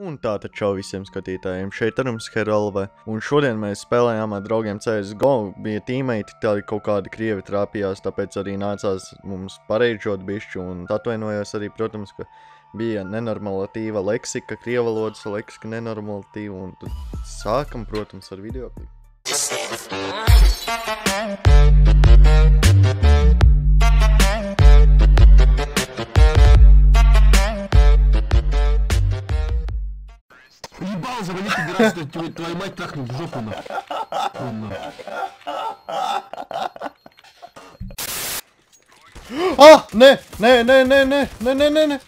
Un tā tad čau visiem skatītājiem, šeit ir mums Heralve, un šodien mēs spēlējām ar draugiem CSGO, bija tīmeiti, tādi kaut kādi krievi trāpījās, tāpēc arī nācās mums pareidžot bišķu, un atvainojos arī, protams, ka bija nenormalatīva leksika, krievalodas leksika nenormalatīva, un tad sākam, protams, ar video. Ебал, завали пидорас, что твою, твою мать трахнет в жопу на. А, не, не, не, не, не, не, не, не, не,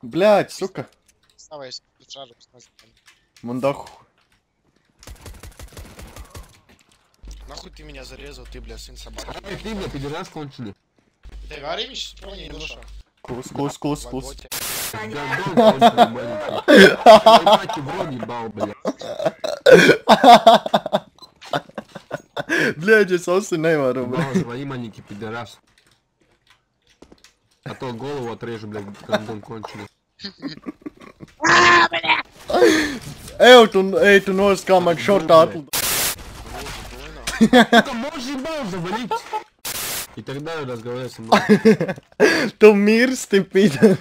блядь, сука, мундаху. Нахуй ты меня зарезал, ты, бля, сын собаки. Ты, бля, пидорас конченый. Ты Варевич, помни, душа. Клус, клус, Кус, кус, кус, кус. Блядь, я собственно Неймару, блядь. Звони маленький пидорас. А то голову отрежу, блядь, кондон конченый. А, эй, tu, эй, tu nu esi kā man šortā atlido. Ka mūs ir balza, blīt! И тогда разговаривай со мной. Tu mirsti, pīda.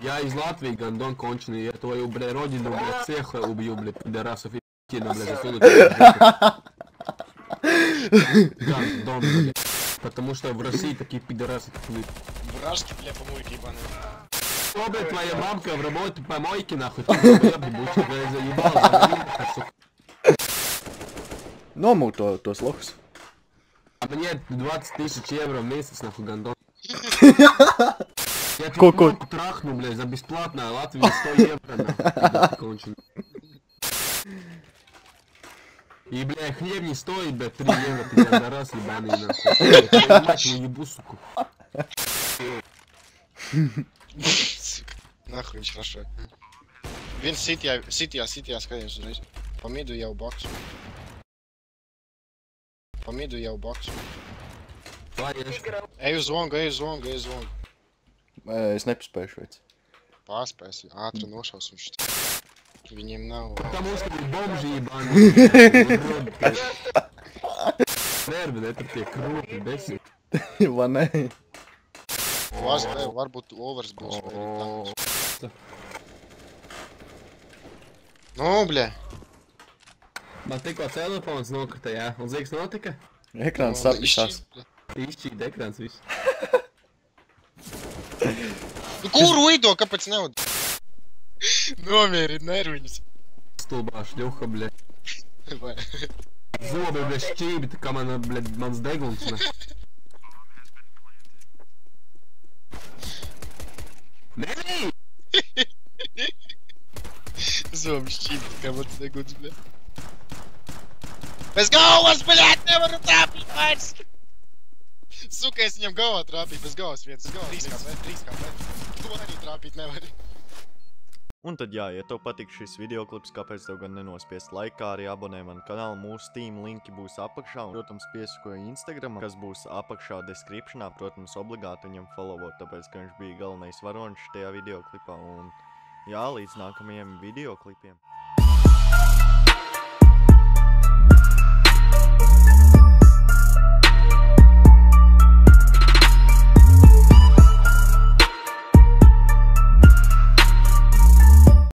Я из Латвии, гандон конченый. Я твою, бля, родину, бля, всех убью, бля, пидорасов и кину, бля, засуну. Гандон, бля. Потому что в России такие пидорасы, как вы. Вражки, бля, помойки ебаные. Что, блядь, твоя мамка в работе помойки, нахуй? Ты долбоёб ебучий, бля, заебал, завалил, нахуй, сука. Nomūt to, tos lohus. А мне 20 тысяч евро в месяц, нахуй, гондон. Я Коко. трахну, блядь, за бесплатно, а Латвии 100 евро, И, бля, хлеб не стоит, бля, 3 евро, ты раз, ебаный, нахуй. Мать, я ебу, суку. Нахуй, я, Viens я, sitjā, sitjā skatījums uzreiz. Pa midu jau baksu. Pa midu jau boks. Ej uz longu, ej uz longu, ej uz longu. Es nepaspēju šveic. Pārspēs, ātri nošaus viņš. Viņiem nav... Tā mums, ka bija bomžība, Anu. Nervi, ne, tur tie krūti, besīt. Vai ne? Vaz, ne, varbūt overs būs. Oh. Nu, bļa. Man tikko telefons nokrita, jā. Un zini, kas notika? Ekrāns Nu, sapisās. izšķīt, bļa. Izšķīda ekrāns viss. Nu, kur uido, kāpēc nevad? Nomierit nerviņus. Stulbā šļuha, bļa. Vai. Zobi, bļa, šķībi, tā kā man, bļa, mans deguns, ne. Nē! Zobi šķīt, kā man seguds, bļa. Bez galvas, bļāt, nevaru trāpīt vairs! Suka, es viņam galvā trāpīju, bez galvas viens, uz galvas. Trīs kāpēc, trīs kāpēc. To arī trāpīt nevar. Un tad, jā, ja tev patīk šis video klips, kāpēc tev gan nenospiest laikā, arī abonē manu kanālu. Mūsu tīm linki būs apakšā, un, protams, piesakoju Instagram, kas būs apakšā descriptionā. Protams, obligāti viņam followot, tāpēc, ka viņš bija galvenais varonis šajā video klipā. Un, jā, līdz nākamajiem video klipiem.